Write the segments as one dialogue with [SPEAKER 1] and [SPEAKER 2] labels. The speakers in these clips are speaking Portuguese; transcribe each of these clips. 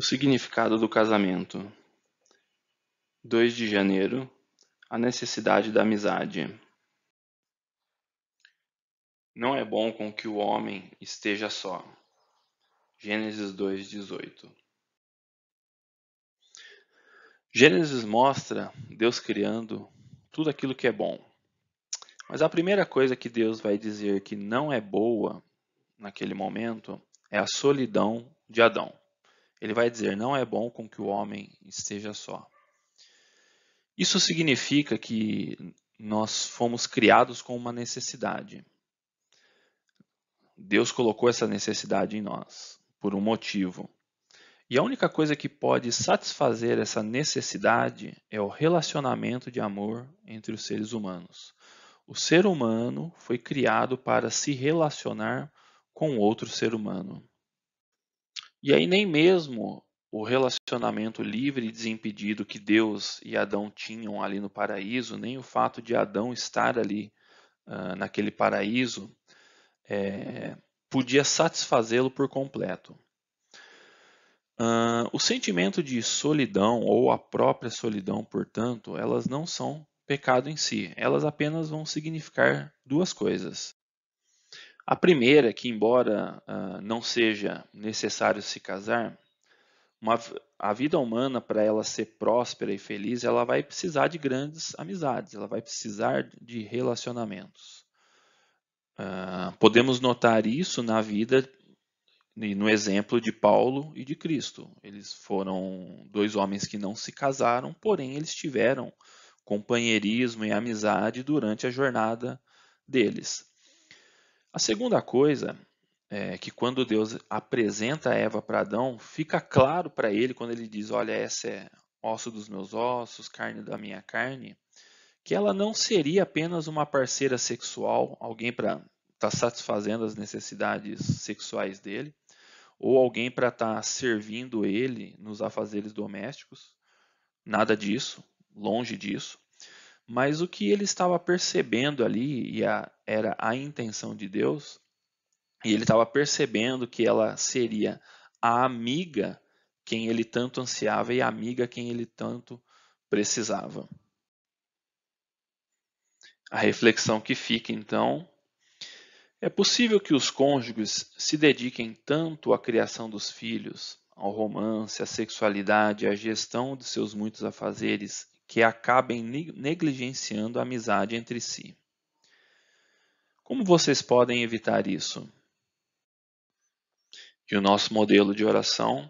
[SPEAKER 1] O significado do casamento. 2 de janeiro A necessidade da amizade. Não é bom com que o homem esteja só. Gênesis 2:18. Gênesis mostra Deus criando tudo aquilo que é bom. Mas a primeira coisa que Deus vai dizer que não é boa naquele momento é a solidão de Adão. Ele vai dizer: Não é bom com que o homem esteja só. Isso significa que nós fomos criados com uma necessidade. Deus colocou essa necessidade em nós, por um motivo. E a única coisa que pode satisfazer essa necessidade é o relacionamento de amor entre os seres humanos. O ser humano foi criado para se relacionar com outro ser humano. E aí nem mesmo o relacionamento livre e desimpedido que Deus e Adão tinham ali no paraíso, nem o fato de Adão estar ali uh, naquele paraíso, é, podia satisfazê-lo por completo. Uh, o sentimento de solidão ou a própria solidão, portanto, elas não são pecado em si, elas apenas vão significar duas coisas. A primeira, que embora uh, não seja necessário se casar, uma, a vida humana, para ela ser próspera e feliz, ela vai precisar de grandes amizades, ela vai precisar de relacionamentos. Uh, podemos notar isso na vida e no exemplo de Paulo e de Cristo. Eles foram dois homens que não se casaram, porém eles tiveram companheirismo e amizade durante a jornada deles. A segunda coisa é que quando Deus apresenta Eva para Adão, fica claro para ele quando ele diz: Olha, essa é osso dos meus ossos, carne da minha carne, que ela não seria apenas uma parceira sexual, alguém para estar tá satisfazendo as necessidades sexuais dele, ou alguém para estar tá servindo ele nos afazeres domésticos. Nada disso, longe disso. Mas o que ele estava percebendo ali, e a, era a intenção de Deus, e ele estava percebendo que ela seria a amiga quem ele tanto ansiava e a amiga quem ele tanto precisava. A reflexão que fica então é possível que os cônjuges se dediquem tanto à criação dos filhos, ao romance, à sexualidade, à gestão de seus muitos afazeres que acabem negligenciando a amizade entre si. Como vocês podem evitar isso? E o nosso modelo de oração,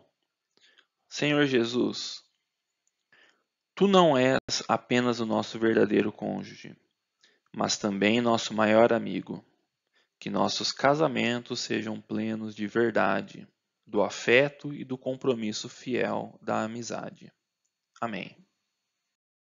[SPEAKER 1] Senhor Jesus, Tu não és apenas o nosso verdadeiro cônjuge, mas também nosso maior amigo. Que nossos casamentos sejam plenos de verdade, do afeto e do compromisso fiel da amizade. Amém.